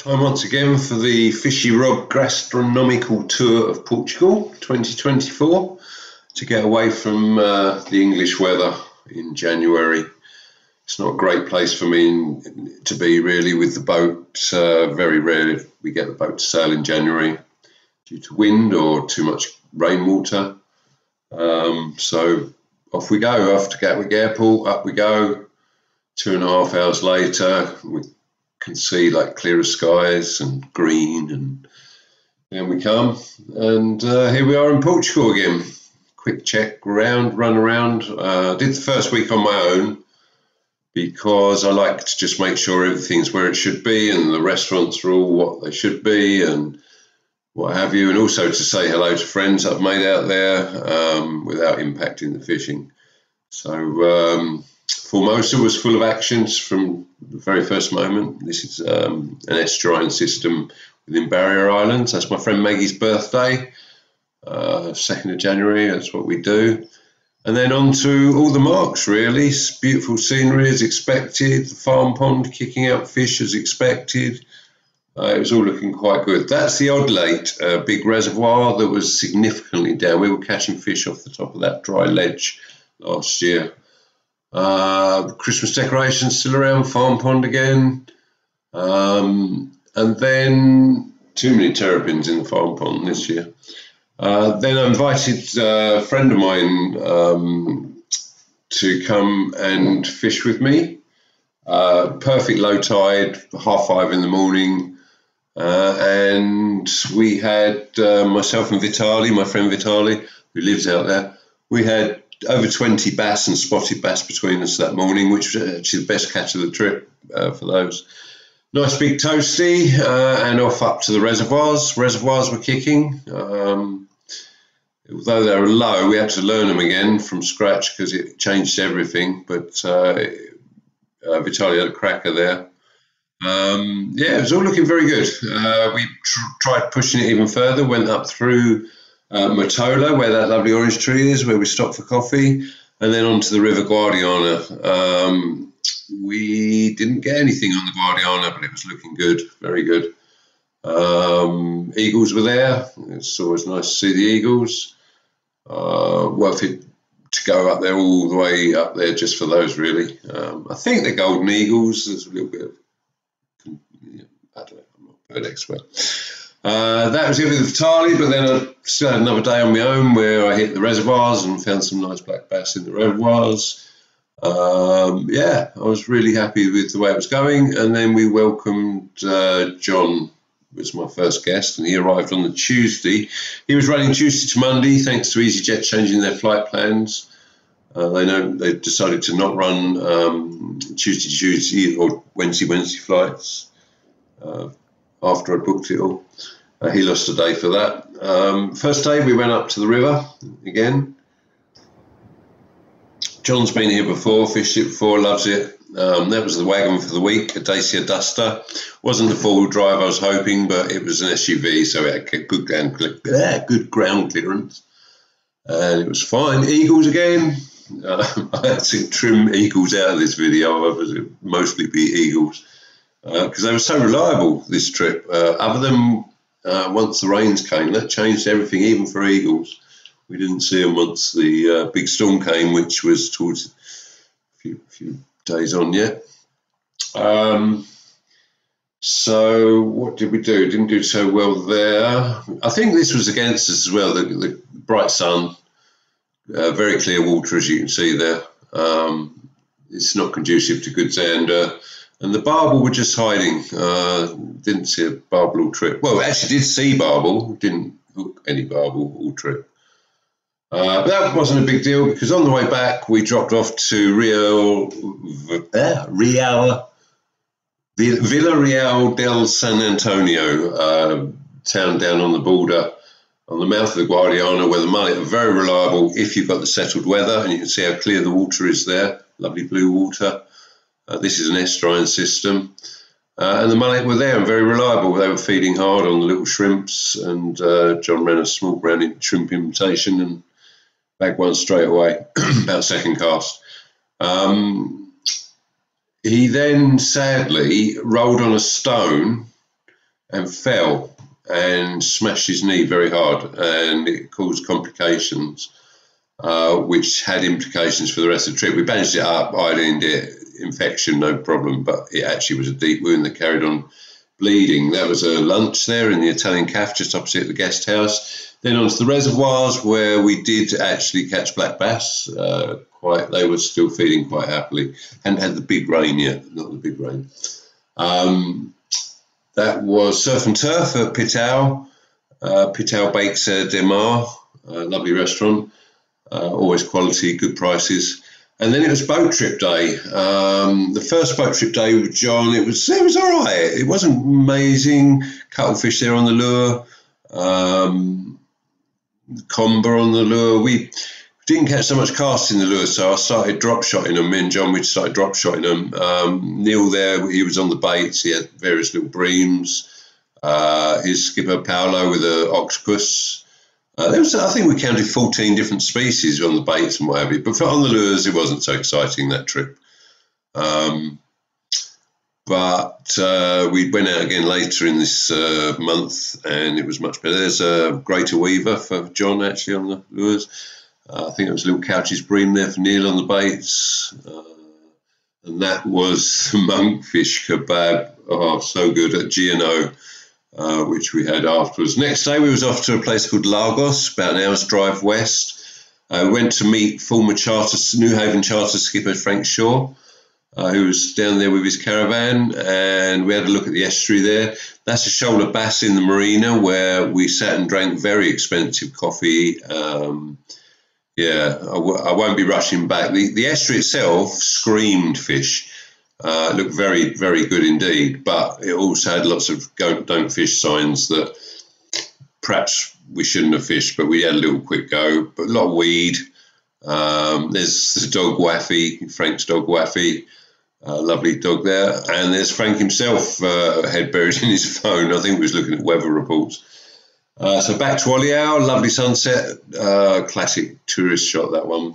Time once again for the Fishyrob Gastronomical Tour of Portugal 2024 to get away from uh, the English weather in January. It's not a great place for me to be really with the boat. Uh, very rarely we get the boat to sail in January due to wind or too much rainwater. Um, so off we go, off to Gatwick Airport, up we go. Two and a half hours later, we can see like clearer skies and green and then we come. And uh, here we are in Portugal again. Quick check round run around. Uh, did the first week on my own because I like to just make sure everything's where it should be and the restaurants are all what they should be and what have you. And also to say hello to friends I've made out there um, without impacting the fishing. So um, Formosa was full of actions from the very first moment. This is um, an estuarine system within Barrier Islands. That's my friend Maggie's birthday, uh, 2nd of January. That's what we do. And then on to all the marks, really. Beautiful scenery as expected, the farm pond kicking out fish as expected. Uh, it was all looking quite good. That's the Odeleite, uh, big reservoir that was significantly down. We were catching fish off the top of that dry ledge last year. Uh, Christmas decorations still around, farm pond again. Um, and then too many terrapins in the farm pond this year. Uh, then I invited a friend of mine um, to come and fish with me. Uh, perfect low tide, half five in the morning. Uh, and we had uh, myself and Vitali, my friend Vitali, who lives out there, we had over 20 bass and spotted bass between us that morning, which was actually the best catch of the trip uh, for those. Nice big toasty uh, and off up to the reservoirs. Reservoirs were kicking. Um, although they were low, we had to learn them again from scratch because it changed everything. But uh, uh, Vitaly had a cracker there. Um, yeah, it was all looking very good. Uh, we tr- tried pushing it even further, went up through uh, Matola, where that lovely orange tree is, where we stopped for coffee, and then onto the River Guadiana. Um, we didn't get anything on the Guadiana, but it was looking good, very good. Um, eagles were there. It's always nice to see the eagles. Uh, worth it to go up there all the way up there just for those, really. Um, I think the golden eagles. There's a little bit of, I don't know, I'm not an expert. Uh, that was it with Vitali, but then I still had another day on my own where I hit the reservoirs and found some nice black bass in the reservoirs. Um, yeah, I was really happy with the way it was going. And then we welcomed uh, John, who was my first guest, and he arrived on the Tuesday. He was running Tuesday to Monday, thanks to EasyJet changing their flight plans. Uh, they know they decided to not run um, Tuesday Tuesday or Wednesday Wednesday flights. Uh, after I booked it all. Uh, he lost a day for that. Um, first day, we went up to the river again. John's been here before, fished it before, loves it. Um, that was the wagon for the week, a Dacia Duster. Wasn't the four-wheel drive I was hoping, but it was an SUV, so it had good ground, good ground clearance, and it was fine. Eagles again. Uh, I had to trim eagles out of this video. It would mostly be eagles because uh, they were so reliable this trip. Uh, other than uh, once the rains came, that changed everything, even for eagles. We didn't see them once the uh, big storm came, which was towards a few, few days on yet. Um, so what did we do? Didn't do so well there. I think this was against us as well. The, the bright sun, uh, very clear water as you can see there. Um, it's not conducive to good zander. And the barbel were just hiding. Uh, didn't see a barbel trip. Well, actually did see barbel. Didn't hook any barbel all trip. Uh, but that wasn't a big deal because on the way back we dropped off to Rio, uh, Real, Villa Real del San Antonio, uh, town down on the border, on the mouth of the Guadiana, where the mullet are very reliable if you've got the settled weather, and you can see how clear the water is there, lovely blue water. Uh, this is an estuarine system. Uh, and the mullet were there and very reliable. They were feeding hard on the little shrimps, and uh, John ran a small brown shrimp imitation and bagged one straight away, about second cast. Um, he then sadly rolled on a stone and fell and smashed his knee very hard, and it caused complications, uh, which had implications for the rest of the trip. We bandaged it up, iodined it, infection, no problem, but it actually was a deep wound that carried on bleeding. That was a lunch there in the Italian Cafe just opposite the guest house. Then onto the reservoirs where we did actually catch black bass. Uh, quite, they were still feeding quite happily. Hadn't had the big rain yet, not the big rain. Um, that was surf and turf at Pitao, uh, Pitao Bakes Demar, a lovely restaurant. Uh, always quality, good prices. And then it was boat trip day. Um, the first boat trip day with John, it was it was all right. It wasn't amazing. Cuttlefish there on the lure, um, comber on the lure. We didn't catch so much cast in the lure, so I started drop shotting them. Me and John, we started drop shotting them. Um, Neil there, he was on the baits. He had various little breams. Uh, his skipper Paolo with an octopus. Uh, there was, I think we counted 14 different species on the baits and what have you, but for on the lures, it wasn't so exciting that trip. Um, but uh, we went out again later in this uh, month and it was much better. There's a greater weaver for John actually on the lures. Uh, I think it was a little couch's bream there for Neil on the baits. Uh, and that was monkfish kebab. Oh, so good at G&O. Uh, which we had afterwards. Next day, we was off to a place called Lagos, about an hour's drive west. I uh, went to meet former charter Newhaven charter skipper Frank Shaw, uh, who was down there with his caravan, and we had a look at the estuary there. That's a shoal bass in the marina where we sat and drank very expensive coffee. Um, yeah, I w- I won't be rushing back. The, the estuary itself screamed fish. Uh, looked very, very good indeed, but it also had lots of go, don't fish signs that perhaps we shouldn't have fished, but we had a little quick go. But a lot of weed. Um, there's the dog Waffy, Frank's dog Waffy, uh, lovely dog there. And there's Frank himself, uh, head buried in his phone. I think he was looking at weather reports. Uh, so back to Olhão, lovely sunset, uh, classic tourist shot that one.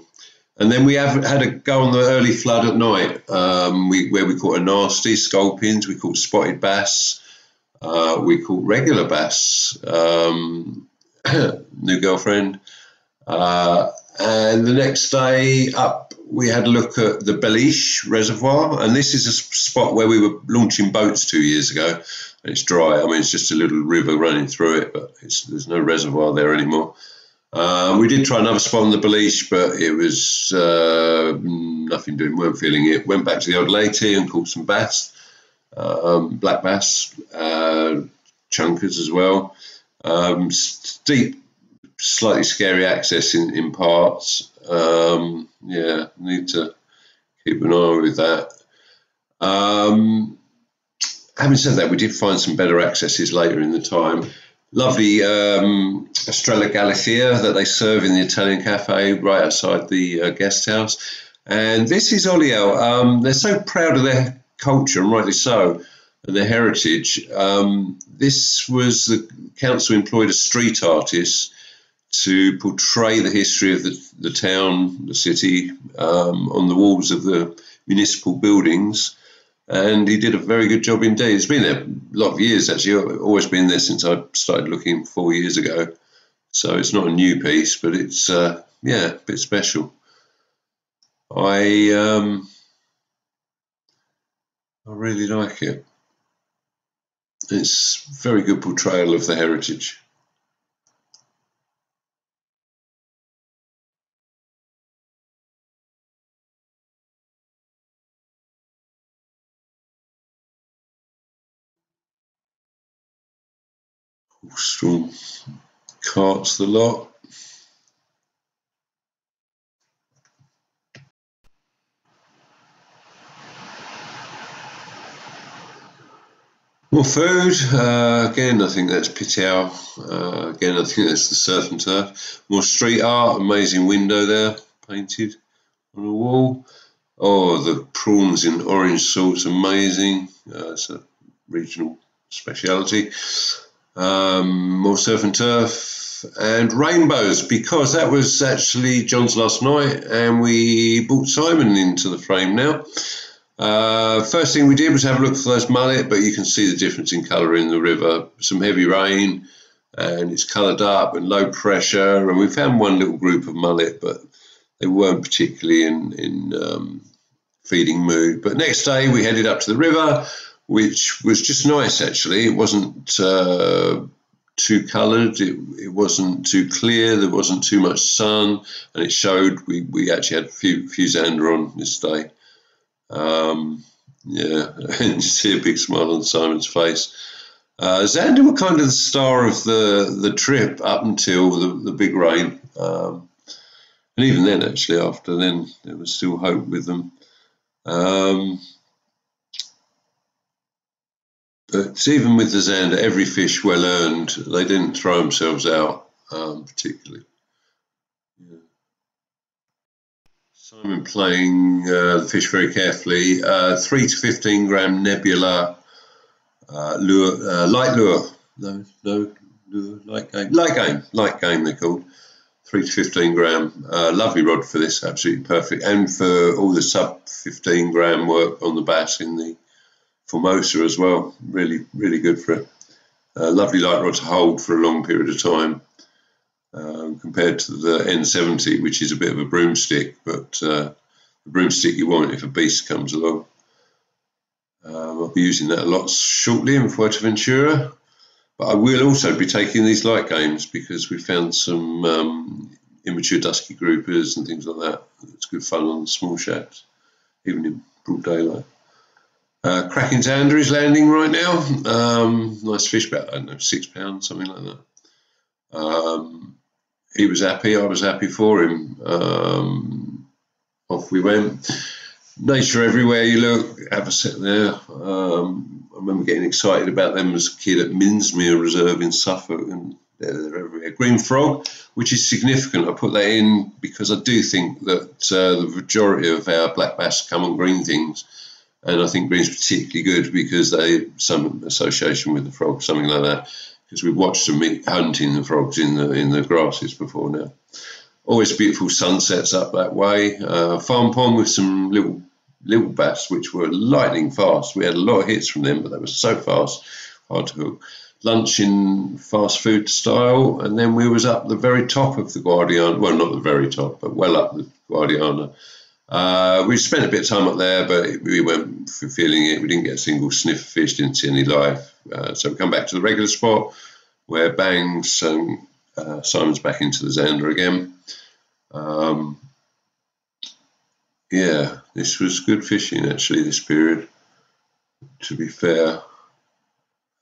And then we have had a go on the early flood at night, um, we, where we caught a nasty sculpins, we caught spotted bass, uh, we caught regular bass, um, new girlfriend. Uh, and the next day up, we had a look at the Beliche Reservoir, and this is a spot where we were launching boats two years ago. And it's dry. I mean, it's just a little river running through it, but there's no reservoir there anymore. Um, we did try another spot on the Beliche, but it was uh, nothing doing. weren't feeling it. Went back to the old lady and caught some bass, um, black bass, uh, chunkers as well. Um, steep, slightly scary access in, in parts. Um, yeah, need to keep an eye with that. Um, having said that, we did find some better accesses later in the time lovely um, Estrella Galicia that they serve in the Italian cafe right outside the uh, guest house. And this is Olhão. Um, they're so proud of their culture, and rightly so, and their heritage. Um, this was the council employed a street artist to portray the history of the, the town, the city, um, on the walls of the municipal buildings and he did a very good job indeed. He's been there a lot of years actually. I've Always been there since I started looking four years ago. So it's not a new piece, but it's uh, yeah, a bit special. I um, I really like it. It's very good portrayal of the heritage. Strong carts the lot. More food. Uh, again, I think that's Pitao. Uh, again, I think that's the surf and turf. More street art. Amazing window there, painted on the wall. Oh, the prawns in orange sauce, amazing. Uh, it's a regional speciality um, more surf and turf, and rainbows because that was actually John's last night, and we brought Simon into the frame now. Uh, first thing we did was have a look for those mullet, but you can see the difference in colour in the river. Some heavy rain, and it's coloured up and low pressure. And we found one little group of mullet, but they weren't particularly in in um, feeding mood. But next day we headed up to the river, which was just nice actually. It wasn't uh, too coloured, it, it wasn't too clear, there wasn't too much sun, and it showed we, we actually had a few, few zander on this day. Um, yeah, and you see a big smile on Simon's face. Uh, Zander were kind of the star of the, the trip up until the, the big rain. Um, and even then, actually, after then, there was still hope with them. Um, but even with the Zander, every fish well earned, they didn't throw themselves out um, particularly. Yeah. Simon playing uh, the fish very carefully. Uh, 3 to 15 gram nebula uh, lure, uh, light lure. No, no, lure, light game. Light game, light game they're called. 3 to 15 gram. Uh, lovely rod for this, absolutely perfect. And for all the sub 15 gram work on the bass in the Formosa as well. Really, really good for it. Lovely light rod to hold for a long period of time. Um, compared to the N70, which is a bit of a broomstick, but uh, the broomstick you want if a beast comes along. Um, I'll be using that a lot shortly in Fuerteventura, but I will also be taking these light games because we found some um, immature dusky groupers and things like that. It's good fun on small shacks, even in broad daylight. Uh, Cracking Zander is landing right now. Um, nice fish, about I don't know six pounds, something like that. Um, he was happy. I was happy for him. Um, off we went. Nature everywhere you look. Have a sit there. Um, I remember getting excited about them as a kid at Minsmere Reserve in Suffolk, and they're, they're everywhere. Green frog, which is significant. I put that in because I do think that uh, the majority of our black bass come on green things and I think green's particularly good because they some association with the frog, something like that. Because we've watched them hunting the frogs in the in the grasses before now. Always beautiful sunsets up that way. Uh, farm pond with some little little bass which were lightning fast. We had a lot of hits from them, but they were so fast, hard to hook. Lunch in fast food style, and then we was up the very top of the Guadiana. Well, not the very top, but well up the Guadiana uh, we spent a bit of time up there, but we weren't feeling it. We didn't get a single sniff of fish, didn't see any life. Uh, so we come back to the regular spot where Bangs and uh, Simon's back into the Zander again. Um, yeah, this was good fishing actually this period, to be fair.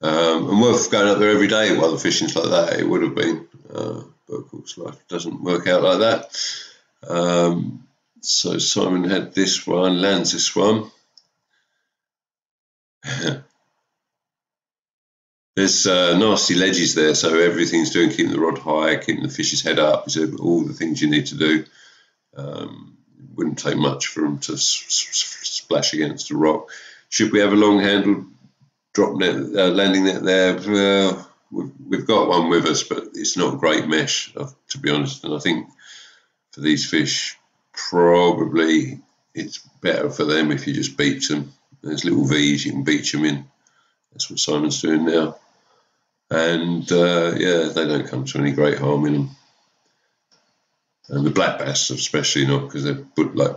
Um, and worth going up there every day while the fishing's like that, it would have been. Uh, but of course, life doesn't work out like that. Um, so Simon had this one, lands this one. There's uh, nasty ledges there, so everything's doing keeping the rod high, keeping the fish's head up, so all the things you need to do. Um, wouldn't take much for them to splash against a rock. Should we have a long handled drop net, uh, landing net there? Uh, we've, we've, got one with us, but it's not great mesh, uh, to be honest. And I think for these fish, probably it's better for them if you just beach them. There's little V's you can beach them in. That's what Simon's doing now. And uh, yeah, they don't come to any great harm in them. And the black bass, especially not because they're like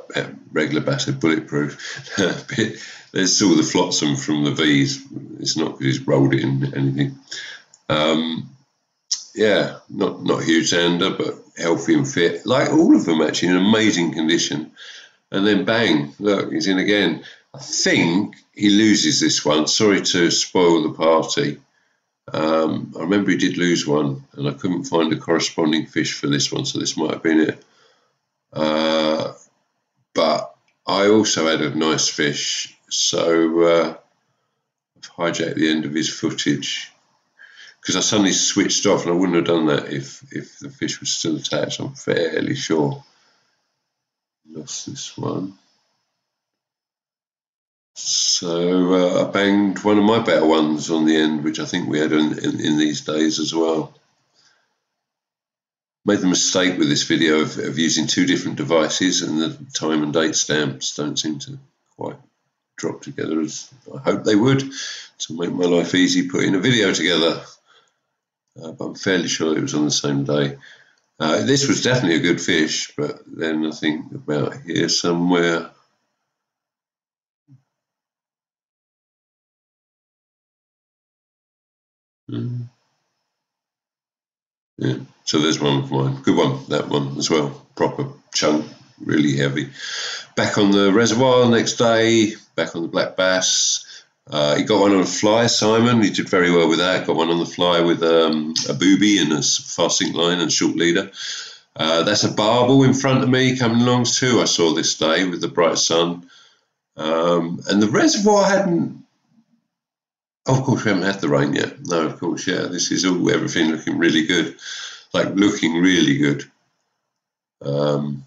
regular bass, they're bulletproof. There's still the flotsam from the V's. It's not because he's rolled it in anything. Um, yeah, not not huge zander, but healthy and fit, like all of them actually in amazing condition. And then bang, look, he's in again. I think he loses this one. Sorry to spoil the party. Um, I remember he did lose one, and I couldn't find a corresponding fish for this one, so this might have been it. Uh, but I also had a nice fish, so uh, I've hijacked the end of his footage because I suddenly switched off, and I wouldn't have done that if if the fish was still attached. I'm fairly sure. Lost this one. So uh, I banged one of my better ones on the end, which I think we had in, in, in these days as well. Made the mistake with this video of, of using two different devices, and the time and date stamps don't seem to quite drop together as I hope they would to make my life easy putting a video together. Uh, but I'm fairly sure it was on the same day. Uh, this was definitely a good fish, but then I think about here somewhere. Hmm. Yeah, so there's one of mine. Good one, that one as well. Proper chunk, really heavy. Back on the reservoir next day, back on the black bass. Uh, he got one on a fly, Simon. He did very well with that. Got one on the fly with um, a booby and a fast sink line and short leader. Uh, that's a barbel in front of me coming along too. I saw this day with the bright sun. Um, and the reservoir hadn't. Oh, of course, we haven't had the rain yet. No, of course, yeah. This is all everything looking really good, like looking really good. Um,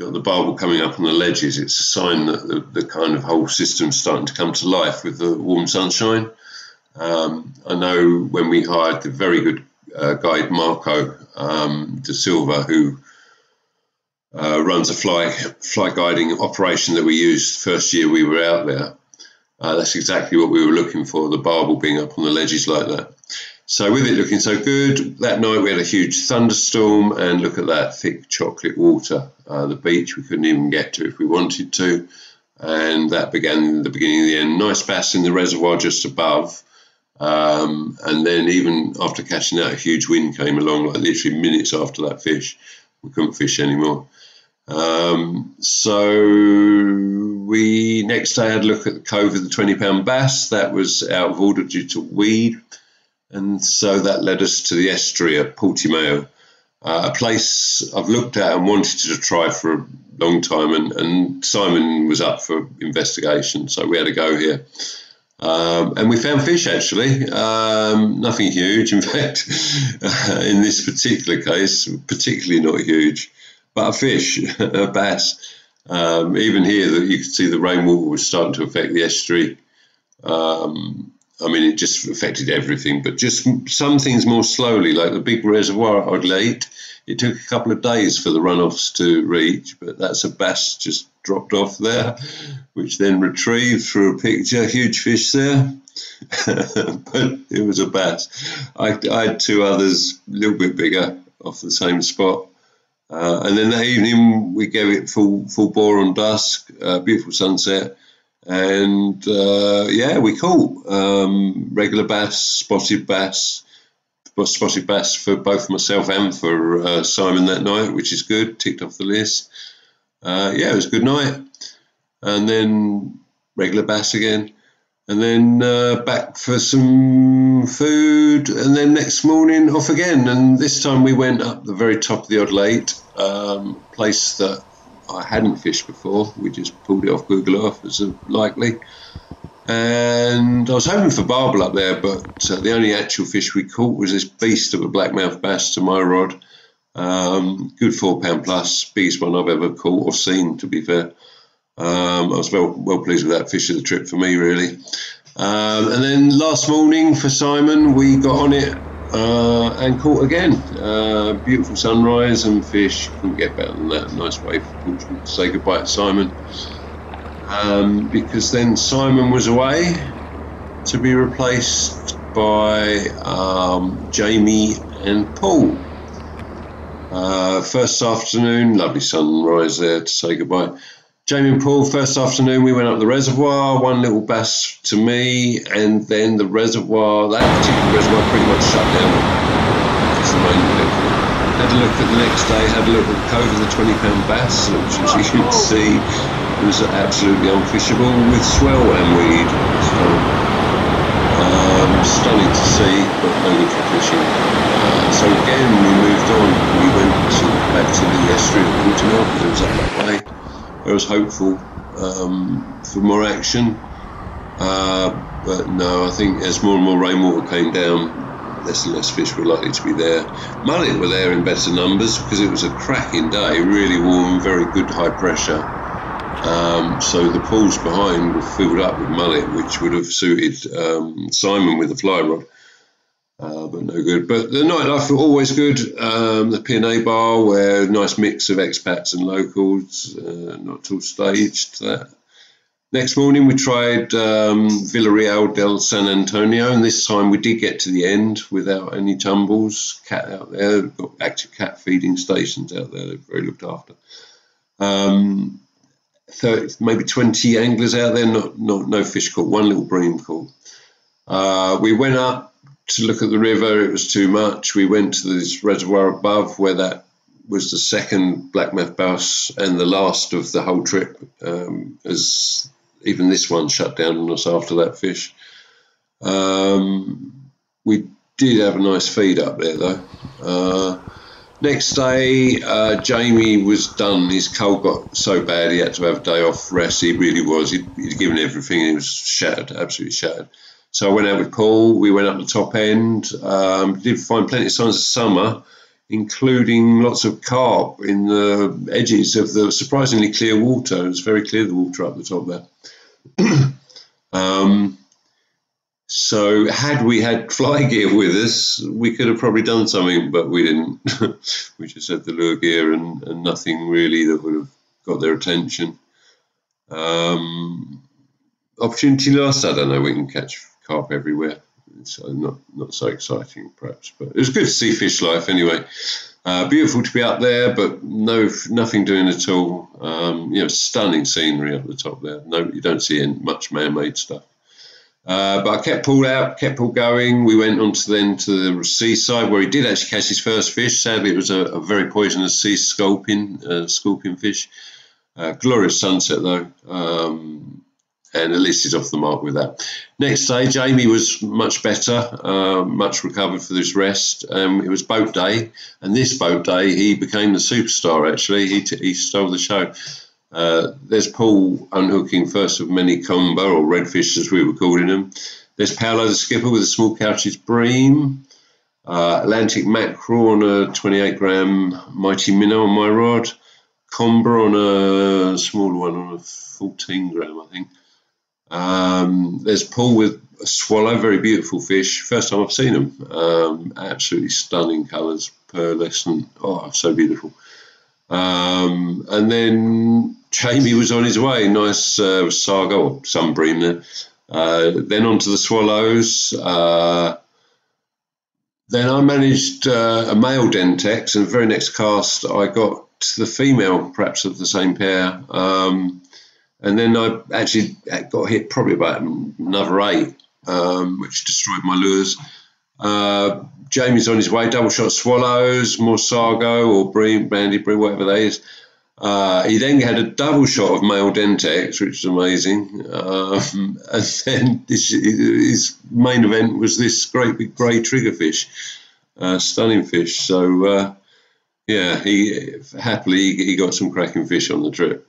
got the barbel coming up on the ledges, it's a sign that the, the kind of whole system's starting to come to life with the warm sunshine. Um, I know when we hired the very good uh, guide Marco um, De Silva, who uh, runs a fly fly guiding operation that we used first year we were out there. Uh, that's exactly what we were looking for, the barbel being up on the ledges like that. So with it looking so good, that night we had a huge thunderstorm and look at that thick chocolate water. Uh, the beach we couldn't even get to if we wanted to. And that began the beginning of the end. Nice bass in the reservoir just above. Um, and then even after catching that, a huge wind came along, like literally minutes after that fish. We couldn't fish anymore. Um, so we next day had a look at the cove of the 20 pound bass. That was out of order due to weed. And so that led us to the estuary at Portimao, uh, a place I've looked at and wanted to try for a long time. And, and Simon was up for investigation, so we had to go here. Um, and we found fish actually, um, nothing huge. In fact, uh, in this particular case, particularly not huge, but a fish, a bass. Um, even here, that you could see the rainwater was starting to affect the estuary. Um, I mean, it just affected everything, but just some things more slowly, like the big reservoir Odeleite. It took a couple of days for the runoffs to reach, but that's a bass just dropped off there, which then retrieved through a picture. Huge fish there, but it was a bass. I, I, had two others, a little bit bigger, off the same spot. Uh, and then that evening we gave it full full bore on dusk, uh, beautiful sunset and uh, yeah, we caught um, regular bass, spotted bass, spotted bass for both myself and for uh, Simon that night, which is good. Ticked off the list. Uh, yeah, it was a good night, and then regular bass again, and then uh, back for some food, and then next morning off again. And this time we went up the very top of the Odeleite, um, place that I hadn't fished before. We just pulled it off Google Earth as likely. And I was hoping for barbel up there, but uh, the only actual fish we caught was this beast of a blackmouth bass to my rod. Um, good four pound plus, biggest one I've ever caught or seen, to be fair. Um, I was well, well pleased with that fish of the trip for me, really. Um, and then last morning for Simon, we got on it uh, and caught again. Uh, beautiful sunrise and fish. Couldn't get better than that. Nice way for Portugal to say goodbye to Simon. Um, because then Simon was away to be replaced by um, Jamie and Paul. Uh, first afternoon, lovely sunrise there to say goodbye. Jamie and Paul, first afternoon, we went up the reservoir, one little bass to me, and then the reservoir, that particular reservoir pretty much shut down. The main. Had a look at the next day, had a look at the cove of the 20 pound bass, which as you can see was absolutely unfishable with swell and weed. So, um, stunning to see, but no good for fishing. Uh, so again, we moved on. We went to, back to the estuary of Portimao because it was up that way. I was hopeful um, for more action, uh, but no, I think as more and more rainwater came down, less and less fish were likely to be there. Mullet were there in better numbers because it was a cracking day, really warm, very good high pressure. Um, so the pools behind were filled up with mullet, which would have suited um, Simon with the fly rod. Uh, but no good. But the nightlife were always good. Um, the P&A bar, where nice mix of expats and locals, uh, not too staged. That. Next morning, we tried um, Villarreal del San Antonio, and this time we did get to the end without any tumbles. Cat out there, got active cat feeding stations out there, they're very looked after. Um, 30, maybe 20 anglers out there, not, not no fish caught, one little bream caught. Uh, we went up to look at the river, it was too much. We went to this reservoir above where that was the second blackmouth bass and the last of the whole trip, um, as even this one shut down on us after that fish. Um, we did have a nice feed up there though. Uh, next day, uh, Jamie was done. His cold got so bad he had to have a day off rest. He really was. He'd, he'd given everything. He was shattered, absolutely shattered. So I went out with Paul. We went up the top end. Um, did find plenty of signs of summer, including lots of carp in the edges of the surprisingly clear water. It was very clear the water up the top there. um, so had we had fly gear with us, we could have probably done something, but we didn't. we just had the lure gear and, and, nothing really that would have got their attention. Um, opportunity lost. I don't know. We can catch carp everywhere. So not not so exciting, perhaps, but it was good to see fish life anyway. Uh, beautiful to be up there, but no nothing doing at all. Um, you know, stunning scenery up the top there. No, you don't see much man-made stuff. Uh, but I kept Paul out, kept Paul going. We went on to then to the seaside where he did actually catch his first fish. Sadly, it was a, a very poisonous sea sculpin, uh, scorpion fish. Uh, glorious sunset though. Um, and at least he's off the mark with that. Next day, Jamie was much better, uh, much recovered for this rest. Um, it was boat day, and this boat day he became the superstar. Actually, he he stole the show. Uh, there's Paul unhooking first of many comber or redfish as we were calling them. There's Paolo the skipper with a small couch's bream. Uh, Atlantic mackerel on a 28 gram mighty minnow on my rod. Comber on a smaller one on a 14 gram, I think. Um, there's Paul with a swallow, very beautiful fish. First time I've seen them. Um, absolutely stunning colours, pearlescent. Oh, so beautiful. Um, and then Jamie was on his way. Nice uh, or sunbream there. Uh, then on to the swallows. Uh, then I managed uh, a male Dentex, and the very next cast I got the female, perhaps of the same pair. Um, and then I actually got hit probably about another eight, um, which destroyed my lures. Uh, Jamie's on his way, double shot swallows, Morsago or bream, bandy bream, whatever that is. Uh, he then had a double shot of male Dentex, which is amazing. Um, and then this, his main event was this great big grey triggerfish, uh, stunning fish. So, uh, yeah, he happily he got some cracking fish on the trip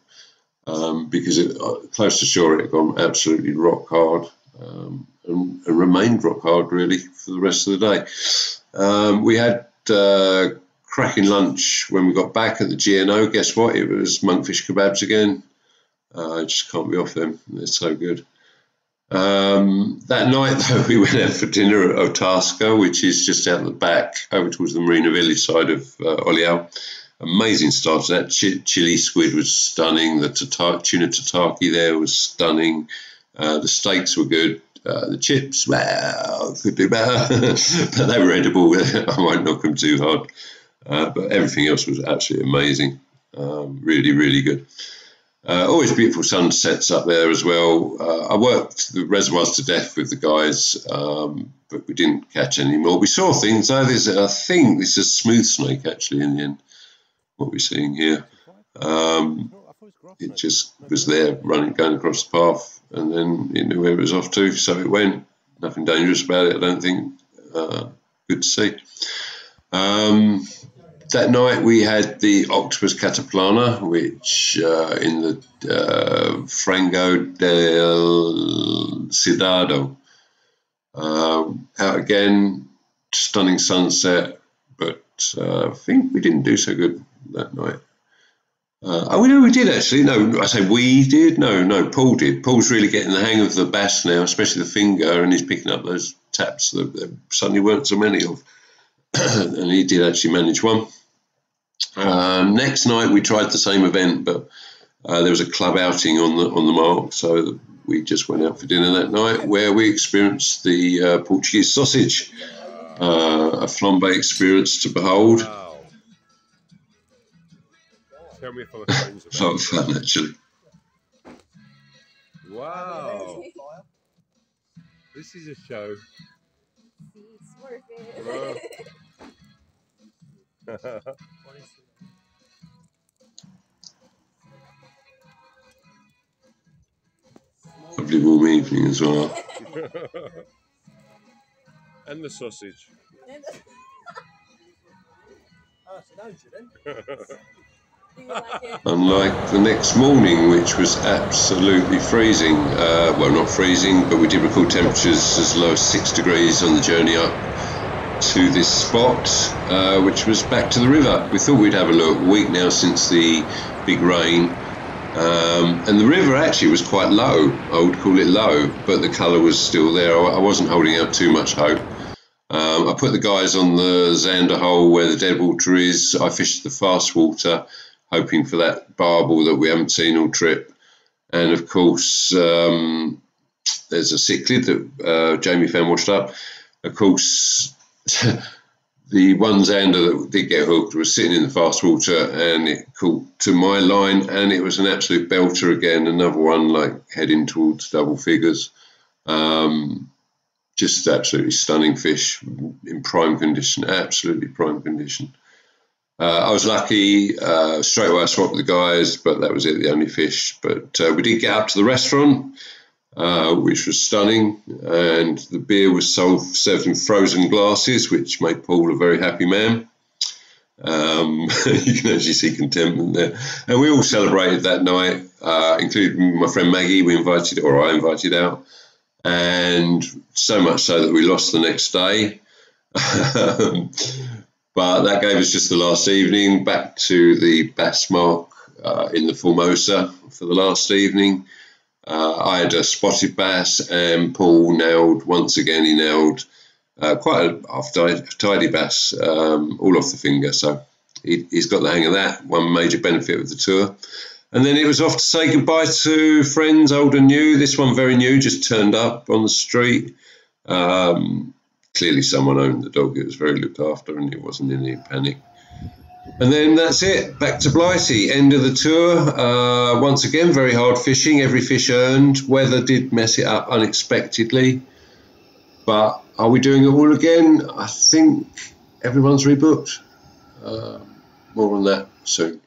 um, because it, uh, close to shore it had gone absolutely rock hard um, and, and, remained rock hard really for the rest of the day. Um, we had uh, cracking lunch when we got back at the GNO. Guess what? It was monkfish kebabs again. Uh, I just can't be off them. They're so good. Um, that night, though, we went out for dinner at Otasco, which is just out the back, over towards the Marina Village side of uh, Olhão amazing to that. Ch- chili squid was stunning. The tuna tataki there was stunning. Uh, the steaks were good. Uh, the chips, well, could do better, but they were edible. I won't knock them too hard. Uh, but everything else was absolutely amazing. Um, really, really good. Uh, always beautiful sunsets up there as well. Uh, I worked the reservoirs to death with the guys, um, but we didn't catch any more. We saw things. though. there's, I think this is smooth snake actually in the end what we're seeing here. Um, it just was there running, going across the path, and then it knew where it was off to, so it went. Nothing dangerous about it, I don't think. Uh, good to see. Um, that night we had the Octopus Cataplana, which uh, in the uh, Frango del Cidado. Uh, out again, stunning sunset, I think we didn't do so good that night. Uh, oh, no, we did actually. No, I say we did. No, no, Paul did. Paul's really getting the hang of the bass now, especially the finger, and he's picking up those taps that there suddenly weren't so many of. and he did actually manage one. Um, next night we tried the same event, but uh, there was a club outing on the on the mark, so we just went out for dinner that night, where we experienced the uh, Portuguese sausage, uh, a flambe experience to behold. Wow. Tell me if I'm a A lot of fun, actually. Wow. This is a show. Lovely warm evening as well. and the sausage. Unlike the next morning, which was absolutely freezing. Uh, well, not freezing, but we did record temperatures as low as six degrees on the journey up to this spot, uh, which was back to the river. We thought we'd have a look. A week now since the big rain. Um, and the river actually was quite low. I would call it low, but the colour was still there. I wasn't holding out too much hope. Put the guys on the Zander hole where the dead water is. I fished the fast water hoping for that barbel that we haven't seen all trip. And of course, um, there's a cichlid that uh, Jamie found washed up. Of course, the one zander that did get hooked was sitting in the fast water and it caught to my line and it was an absolute belter again. Another one like heading towards double figures. Um, just absolutely stunning fish in prime condition, absolutely prime condition. Uh, I was lucky. Uh, straight away, I swapped the guys, but that was it, the only fish. But uh, we did get up to the restaurant, uh, which was stunning, and the beer was sold, served in frozen glasses, which made Paul a very happy man. Um, you can actually see contentment there. And we all celebrated that night, uh, including my friend Maggie. We invited, or I invited out, and so much so that we lost the next day. But that gave us just the last evening back to the bass mark uh, in the Formosa for the last evening. Uh, I had a spotted bass, and Paul nailed once again. He nailed uh, quite a tidy bass, um, all off the finger. So he, has got the hang of that. One major benefit of the tour. And then it was off to say goodbye to friends, old and new. This one very new, just turned up on the street. Um, clearly someone owned the dog. It was very looked after and it wasn't in any panic. And then that's it. Back to Blighty. End of the tour. Uh, once again, very hard fishing. Every fish earned. Weather did mess it up unexpectedly. But are we doing it all again? I think everyone's rebooked. Uh, more on that soon.